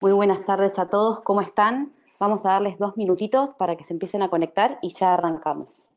Muy buenas tardes a todos, ¿cómo están? Vamos a darles dos minutitos para que se empiecen a conectar y ya arrancamos.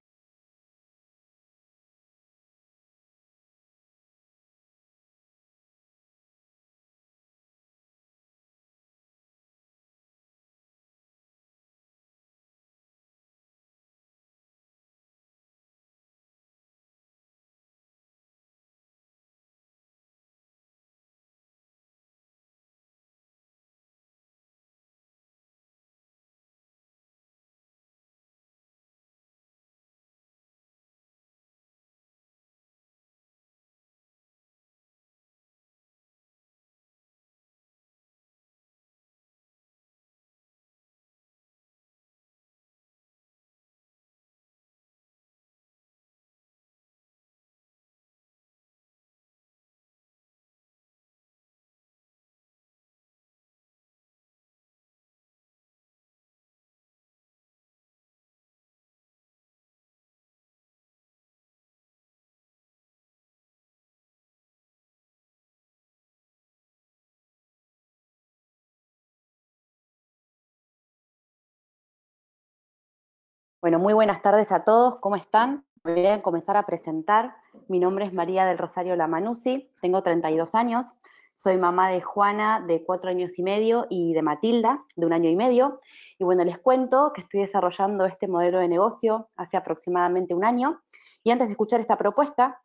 Bueno, muy buenas tardes a todos, ¿cómo están? Voy a comenzar a presentar. Mi nombre es María del Rosario Lamanusi, tengo 32 años, soy mamá de Juana de cuatro años y medio y de Matilda de un año y medio. Y bueno, les cuento que estoy desarrollando este modelo de negocio hace aproximadamente un año. Y antes de escuchar esta propuesta,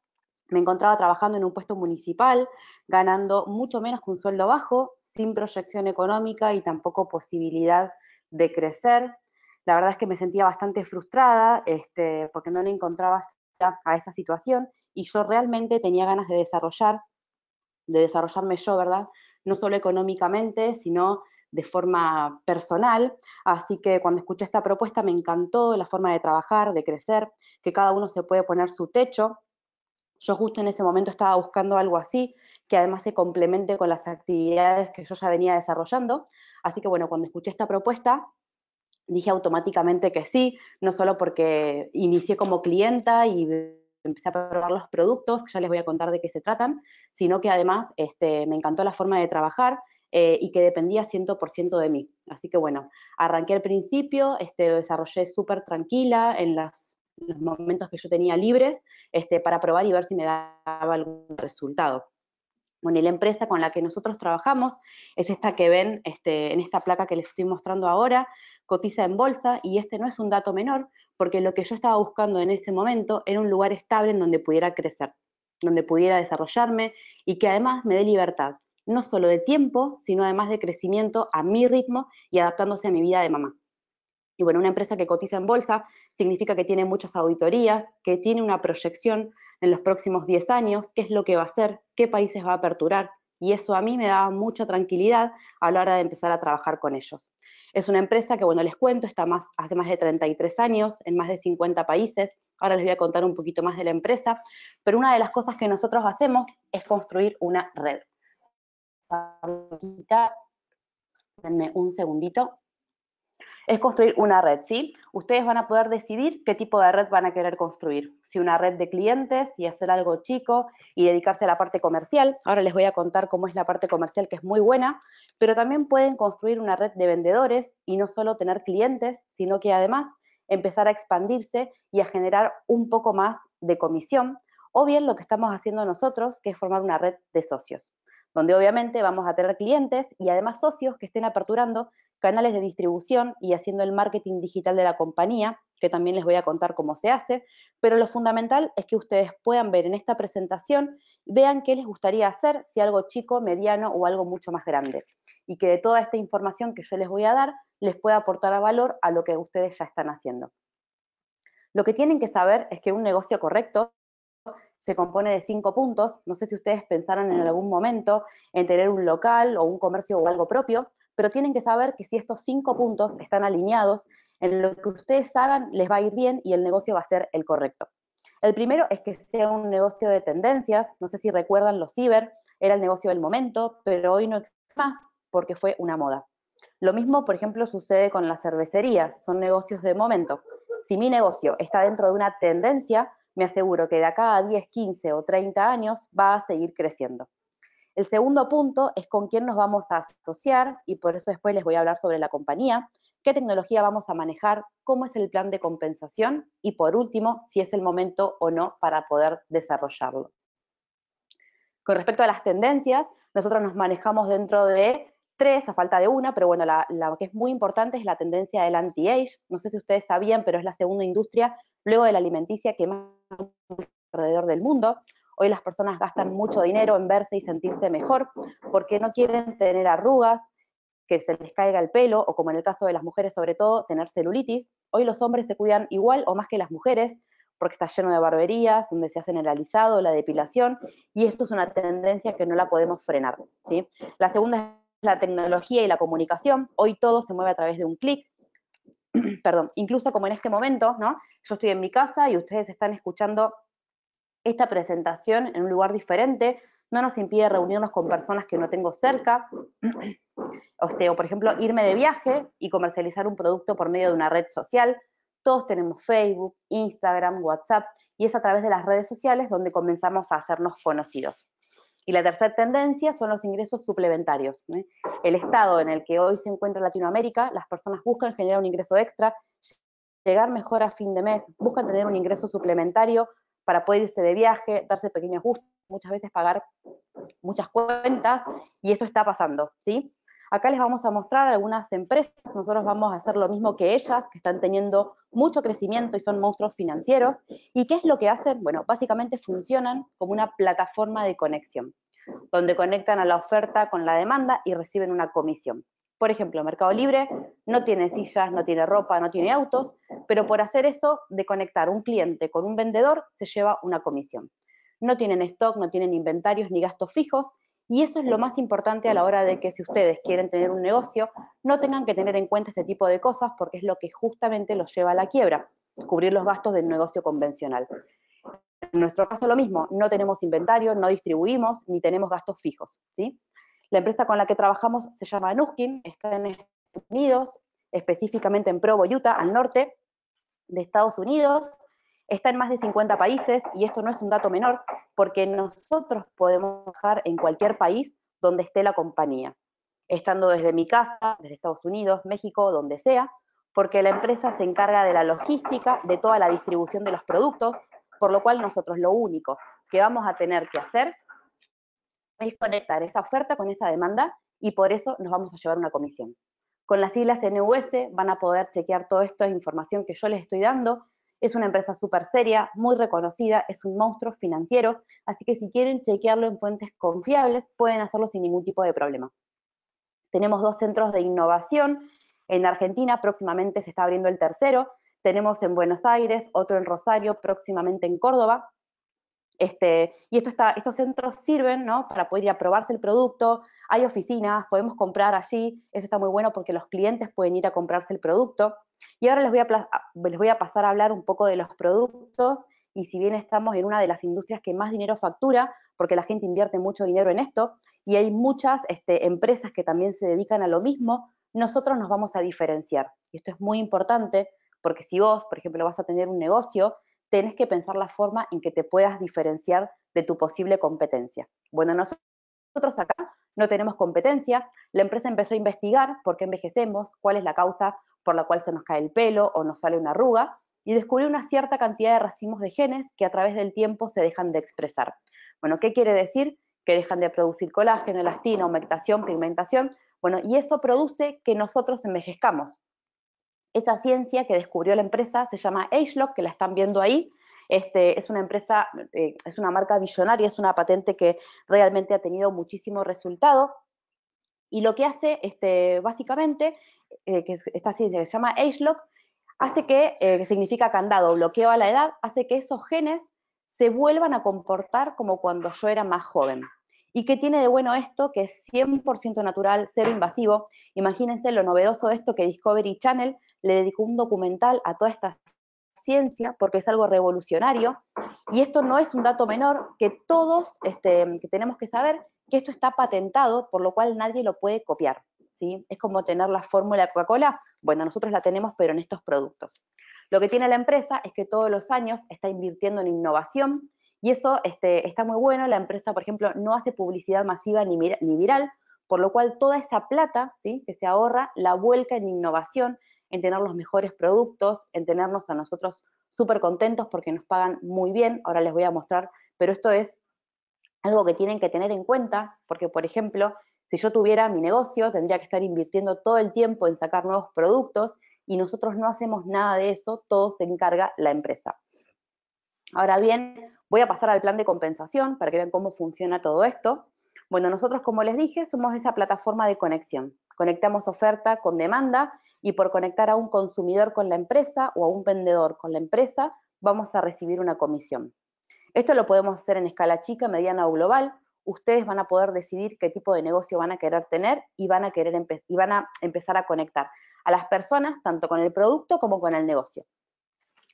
me encontraba trabajando en un puesto municipal, ganando mucho menos que un sueldo bajo, sin proyección económica y tampoco posibilidad de crecer la verdad es que me sentía bastante frustrada este, porque no le encontraba a esa situación y yo realmente tenía ganas de desarrollar, de desarrollarme yo, ¿verdad? No solo económicamente, sino de forma personal. Así que cuando escuché esta propuesta me encantó la forma de trabajar, de crecer, que cada uno se puede poner su techo. Yo justo en ese momento estaba buscando algo así, que además se complemente con las actividades que yo ya venía desarrollando. Así que bueno, cuando escuché esta propuesta, dije automáticamente que sí, no solo porque inicié como clienta y empecé a probar los productos, que ya les voy a contar de qué se tratan, sino que además este, me encantó la forma de trabajar eh, y que dependía 100% de mí. Así que bueno, arranqué al principio, este, lo desarrollé súper tranquila en, los momentos que yo tenía libres este, para probar y ver si me daba algún resultado. Bueno, y la empresa con la que nosotros trabajamos es esta que ven este, en esta placa que les estoy mostrando ahora, cotiza en bolsa y este no es un dato menor porque lo que yo estaba buscando en ese momento era un lugar estable en donde pudiera crecer, donde pudiera desarrollarme y que además me dé libertad, no solo de tiempo, sino además de crecimiento a mi ritmo y adaptándose a mi vida de mamá. Y bueno, una empresa que cotiza en bolsa significa que tiene muchas auditorías, que tiene una proyección en los próximos 10 años, qué es lo que va a hacer, qué países va a aperturar. Y eso a mí me daba mucha tranquilidad a la hora de empezar a trabajar con ellos. Es una empresa que, bueno, les cuento, está más, hace más de 33 años, en más de 50 países. Ahora les voy a contar un poquito más de la empresa, pero una de las cosas que nosotros hacemos es construir una red. Denme un segundito es construir una red, ¿sí? Ustedes van a poder decidir qué tipo de red van a querer construir. Si una red de clientes y hacer algo chico y dedicarse a la parte comercial. Ahora les voy a contar cómo es la parte comercial, que es muy buena, pero también pueden construir una red de vendedores y no solo tener clientes, sino que además empezar a expandirse y a generar un poco más de comisión, o bien lo que estamos haciendo nosotros, que es formar una red de socios, donde obviamente vamos a tener clientes y además socios que estén aperturando canales de distribución y haciendo el marketing digital de la compañía, que también les voy a contar cómo se hace, pero lo fundamental es que ustedes puedan ver en esta presentación, vean qué les gustaría hacer, si algo chico, mediano o algo mucho más grande, y que de toda esta información que yo les voy a dar les pueda aportar valor a lo que ustedes ya están haciendo. Lo que tienen que saber es que un negocio correcto se compone de cinco puntos. No sé si ustedes pensaron en algún momento en tener un local o un comercio o algo propio, pero tienen que saber que si estos cinco puntos están alineados, en lo que ustedes hagan les va a ir bien y el negocio va a ser el correcto. El primero es que sea un negocio de tendencias, no sé si recuerdan los ciber, era el negocio del momento, pero hoy no existe más porque fue una moda. Lo mismo, por ejemplo, sucede con las cervecerías, son negocios de momento. Si mi negocio está dentro de una tendencia, me aseguro que de acá a 10, 15 o 30 años va a seguir creciendo. El segundo punto es con quién nos vamos a asociar y por eso después les voy a hablar sobre la compañía, qué tecnología vamos a manejar, cómo es el plan de compensación y por último, si es el momento o no para poder desarrollarlo. Con respecto a las tendencias, nosotros nos manejamos dentro de tres, a falta de una, pero bueno, la, que es muy importante es la tendencia del anti-age. No sé si ustedes sabían, pero es la segunda industria, luego de la alimenticia, que más alrededor del mundo. Hoy las personas gastan mucho dinero en verse y sentirse mejor porque no quieren tener arrugas, que se les caiga el pelo, o como en el caso de las mujeres sobre todo, tener celulitis. Hoy los hombres se cuidan igual o más que las mujeres, porque está lleno de barberías, donde se hacen el alisado, la depilación, y esto es una tendencia que no la podemos frenar. ¿sí? La segunda es la tecnología y la comunicación. Hoy todo se mueve a través de un clic. Perdón, incluso como en este momento, ¿no? Yo estoy en mi casa y ustedes están escuchando esta presentación en un lugar diferente, no nos impide reunirnos con personas que no tengo cerca, este, o por ejemplo irme de viaje y comercializar un producto por medio de una red social. Todos tenemos Facebook, Instagram, WhatsApp, y es a través de las redes sociales donde comenzamos a hacernos conocidos. Y la tercera tendencia son los ingresos suplementarios. El estado en el que hoy se encuentra Latinoamérica, las personas buscan generar un ingreso extra, llegar mejor a fin de mes, buscan tener un ingreso suplementario para poder irse de viaje, darse pequeños gustos, muchas veces pagar muchas cuentas, y esto está pasando, ¿sí? Acá les vamos a mostrar algunas empresas, nosotros vamos a hacer lo mismo que ellas, que están teniendo mucho crecimiento y son monstruos financieros. ¿Y qué es lo que hacen? Bueno, básicamente funcionan como una plataforma de conexión, donde conectan a la oferta con la demanda y reciben una comisión. Por ejemplo, Mercado Libre no tiene sillas, no tiene ropa, no tiene autos, pero por hacer eso de conectar un cliente con un vendedor se lleva una comisión. No tienen stock, no tienen inventarios ni gastos fijos y eso es lo más importante a la hora de que si ustedes quieren tener un negocio, no tengan que tener en cuenta este tipo de cosas porque es lo que justamente los lleva a la quiebra, cubrir los gastos del negocio convencional. En nuestro caso lo mismo, no tenemos inventario, no distribuimos ni tenemos gastos fijos, ¿sí? La empresa con la que trabajamos se llama Nuskin, está en Estados Unidos, específicamente en Provo, Utah, al norte de Estados Unidos. Está en más de 50 países y esto no es un dato menor porque nosotros podemos trabajar en cualquier país donde esté la compañía, estando desde mi casa, desde Estados Unidos, México, donde sea, porque la empresa se encarga de la logística, de toda la distribución de los productos, por lo cual nosotros lo único que vamos a tener que hacer es conectar esa oferta con esa demanda y por eso nos vamos a llevar una comisión. Con las siglas NUS van a poder chequear toda esta información que yo les estoy dando. Es una empresa súper seria, muy reconocida, es un monstruo financiero, así que si quieren chequearlo en fuentes confiables, pueden hacerlo sin ningún tipo de problema. Tenemos dos centros de innovación. En Argentina próximamente se está abriendo el tercero. Tenemos en Buenos Aires, otro en Rosario, próximamente en Córdoba. Este, y estos centros sirven para poder ir a probarse el producto, hay oficinas, podemos comprar allí, eso está muy bueno porque los clientes pueden ir a comprarse el producto. Y ahora les voy, a, les voy a pasar a hablar un poco de los productos y si bien estamos en una de las industrias que más dinero factura, porque la gente invierte mucho dinero en esto, y hay muchas este, empresas que también se dedican a lo mismo, nosotros nos vamos a diferenciar. Y esto es muy importante porque si vos, por ejemplo, vas a tener un negocio, tenés que pensar la forma en que te puedas diferenciar de tu posible competencia. Bueno, nosotros acá no tenemos competencia, la empresa empezó a investigar por qué envejecemos, cuál es la causa por la cual se nos cae el pelo o nos sale una arruga, y descubrió una cierta cantidad de racimos de genes que a través del tiempo se dejan de expresar. Bueno, ¿qué quiere decir? Que dejan de producir colágeno, elastina, humectación, pigmentación. Bueno, y eso produce que nosotros envejezcamos. Esa ciencia que descubrió la empresa se llama AgeLock, que la están viendo ahí. Este, es una empresa, eh, es una marca billonaria, es una patente que realmente ha tenido muchísimo resultado. Y lo que hace, este, básicamente, eh, que esta ciencia que se llama AgeLock, hace que, eh, que significa candado, bloqueo a la edad, hace que esos genes se vuelvan a comportar como cuando yo era más joven. ¿Y qué tiene de bueno esto? Que es 100% natural, cero invasivo. Imagínense lo novedoso de esto que Discovery Channel le dedicó un documental a toda esta ciencia porque es algo revolucionario. Y esto no es un dato menor, que todos este, que tenemos que saber que esto está patentado, por lo cual nadie lo puede copiar. ¿sí? Es como tener la fórmula Coca-Cola, bueno, nosotros la tenemos, pero en estos productos. Lo que tiene la empresa es que todos los años está invirtiendo en innovación Y eso este, está muy bueno, la empresa, por ejemplo, no hace publicidad masiva ni, ni viral, por lo cual toda esa plata ¿sí? que se ahorra la vuelca en innovación, en tener los mejores productos, en tenernos a nosotros súper contentos porque nos pagan muy bien, ahora les voy a mostrar, pero esto es algo que tienen que tener en cuenta, porque por ejemplo, si yo tuviera mi negocio, tendría que estar invirtiendo todo el tiempo en sacar nuevos productos y nosotros no hacemos nada de eso, todo se encarga la empresa. Ahora bien, voy a pasar al plan de compensación para que vean cómo funciona todo esto. Bueno, nosotros, como les dije, somos esa plataforma de conexión. Conectamos oferta con demanda y por conectar a un consumidor con la empresa o a un vendedor con la empresa, vamos a recibir una comisión. Esto lo podemos hacer en escala chica, mediana o global. Ustedes van a poder decidir qué tipo de negocio van a querer tener y van a, querer y van a empezar a conectar a las personas tanto con el producto como con el negocio.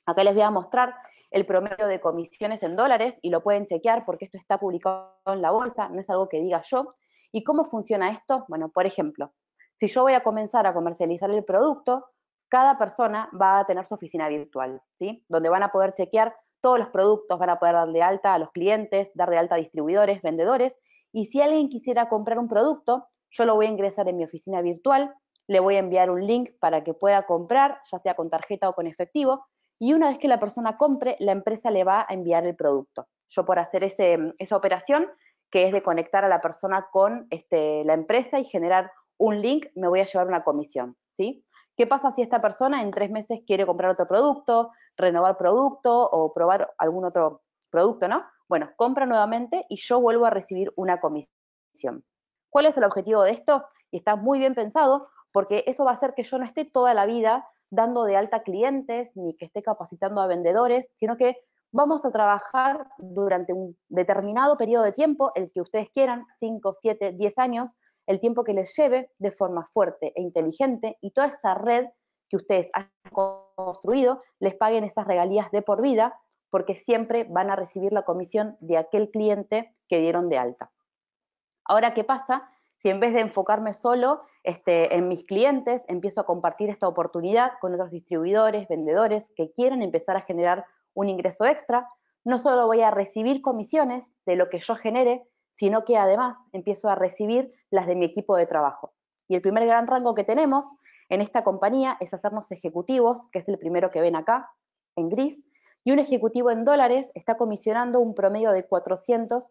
Acá les voy a mostrar el promedio de comisiones en dólares y lo pueden chequear porque esto está publicado en la bolsa, no es algo que diga yo. ¿Y cómo funciona esto? Bueno, por ejemplo, si yo voy a comenzar a comercializar el producto, cada persona va a tener su oficina virtual, ¿sí? Donde van a poder chequear todos los productos, van a poder dar de alta a los clientes, dar de alta a distribuidores, vendedores, y si alguien quisiera comprar un producto, yo lo voy a ingresar en mi oficina virtual, le voy a enviar un link para que pueda comprar, ya sea con tarjeta o con efectivo, y una vez que la persona compre, la empresa le va a enviar el producto. Yo por hacer esa operación, que es de conectar a la persona con este, la empresa y generar un link, me voy a llevar una comisión, ¿sí? ¿Qué pasa si esta persona en tres meses quiere comprar otro producto, renovar producto o probar algún otro producto, ¿no? Bueno, compra nuevamente y yo vuelvo a recibir una comisión. ¿Cuál es el objetivo de esto? Y está muy bien pensado porque eso va a hacer que yo no esté toda la vida dando de alta clientes ni que esté capacitando a vendedores, sino que vamos a trabajar durante un determinado periodo de tiempo, el que ustedes quieran, 5, 7, 10 años, el tiempo que les lleve de forma fuerte e inteligente y toda esa red que ustedes han construido les paguen esas regalías de por vida porque siempre van a recibir la comisión de aquel cliente que dieron de alta. Ahora, ¿qué pasa? Si en vez de enfocarme solo este, en mis clientes, empiezo a compartir esta oportunidad con otros distribuidores, vendedores que quieren empezar a generar un ingreso extra, no solo voy a recibir comisiones de lo que yo genere, sino que además empiezo a recibir las de mi equipo de trabajo. Y el primer gran rango que tenemos en esta compañía es hacernos ejecutivos, que es el primero que ven acá, en gris, y un ejecutivo en dólares está comisionando un promedio de 400,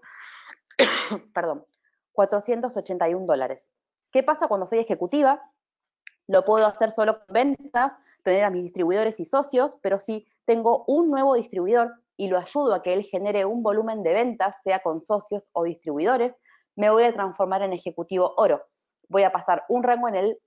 perdón, 481 dólares. ¿Qué pasa cuando soy ejecutiva? Lo puedo hacer solo con ventas, tener a mis distribuidores y socios, pero si tengo un nuevo distribuidor y lo ayudo a que él genere un volumen de ventas, sea con socios o distribuidores, me voy a transformar en ejecutivo oro. Voy a pasar un rango en el,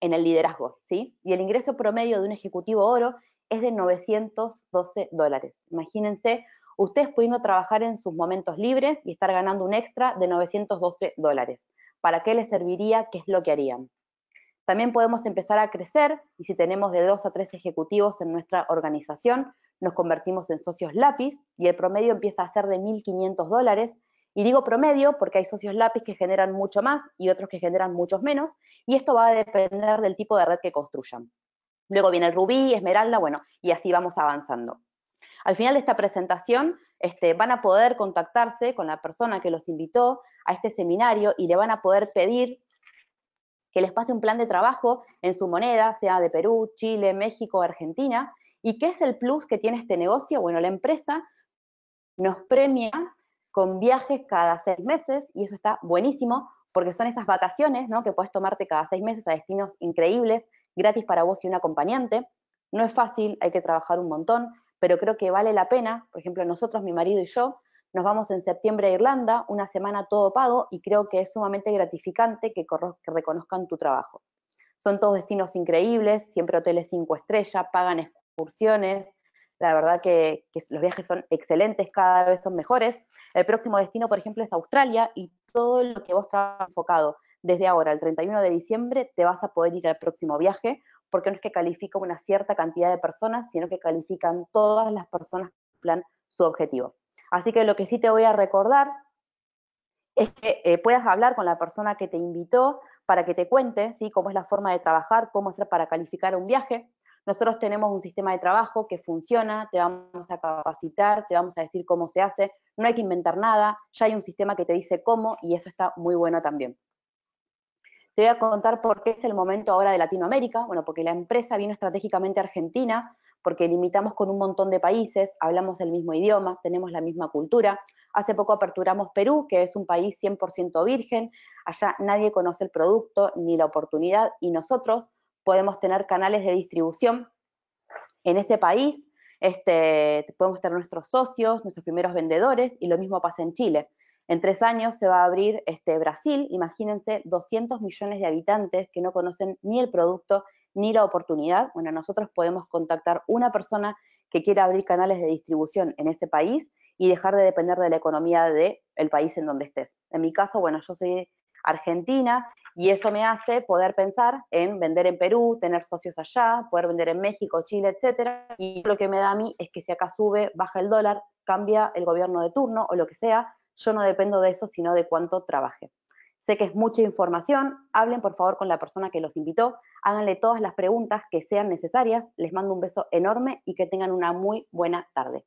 en el liderazgo, ¿sí? Y el ingreso promedio de un ejecutivo oro es de 912 dólares. Imagínense ustedes pudiendo trabajar en sus momentos libres y estar ganando un extra de 912 dólares. ¿Para qué les serviría? ¿Qué es lo que harían? También podemos empezar a crecer y si tenemos de dos a tres ejecutivos en nuestra organización, nos convertimos en socios lápiz y el promedio empieza a ser de 1.500 dólares. Y digo promedio porque hay socios lápiz que generan mucho más y otros que generan muchos menos, y esto va a depender del tipo de red que construyan. Luego viene el rubí, esmeralda, bueno, y así vamos avanzando. Al final de esta presentación este, van a poder contactarse con la persona que los invitó a este seminario y le van a poder pedir que les pase un plan de trabajo en su moneda, sea de Perú, Chile, México, Argentina, ¿Y qué es el plus que tiene este negocio? Bueno, la empresa nos premia con viajes cada seis meses y eso está buenísimo porque son esas vacaciones ¿no? que puedes tomarte cada seis meses a destinos increíbles, gratis para vos y un acompañante. No es fácil, hay que trabajar un montón, pero creo que vale la pena. Por ejemplo, nosotros, mi marido y yo, nos vamos en septiembre a Irlanda, una semana todo pago, y creo que es sumamente gratificante que, que reconozcan tu trabajo. Son todos destinos increíbles, siempre hoteles cinco estrellas, pagan excursiones, la verdad que, los viajes son excelentes, cada vez son mejores. El próximo destino, por ejemplo, es Australia y todo lo que vos trabajas enfocado desde ahora, el 31 de diciembre, te vas a poder ir al próximo viaje, porque no es que califica una cierta cantidad de personas, sino que califican todas las personas que plan su objetivo. Así que lo que sí te voy a recordar es que eh, puedas hablar con la persona que te invitó para que te cuente ¿sí? cómo es la forma de trabajar, cómo hacer para calificar un viaje. Nosotros tenemos un sistema de trabajo que funciona, te vamos a capacitar, te vamos a decir cómo se hace, no hay que inventar nada, ya hay un sistema que te dice cómo y eso está muy bueno también. Te voy a contar por qué es el momento ahora de Latinoamérica, bueno, porque la empresa vino estratégicamente a Argentina, porque limitamos con un montón de países, hablamos el mismo idioma, tenemos la misma cultura. Hace poco aperturamos Perú, que es un país 100% virgen, allá nadie conoce el producto ni la oportunidad y nosotros podemos tener canales de distribución en ese país, este, podemos tener nuestros socios, nuestros primeros vendedores y lo mismo pasa en Chile. En tres años se va a abrir este, Brasil, imagínense, 200 millones de habitantes que no conocen ni el producto ni la oportunidad. Bueno, nosotros podemos contactar una persona que quiera abrir canales de distribución en ese país y dejar de depender de la economía del país en donde estés. En mi caso, bueno, yo soy argentina y eso me hace poder pensar en vender en Perú, tener socios allá, poder vender en México, Chile, etcétera. Y lo que me da a mí es que si acá sube, baja el dólar, cambia el gobierno de turno o lo que sea, yo no dependo de eso, sino de cuánto trabaje. Sé que es mucha información, hablen por favor con la persona que los invitó, háganle todas las preguntas que sean necesarias, les mando un beso enorme y que tengan una muy buena tarde.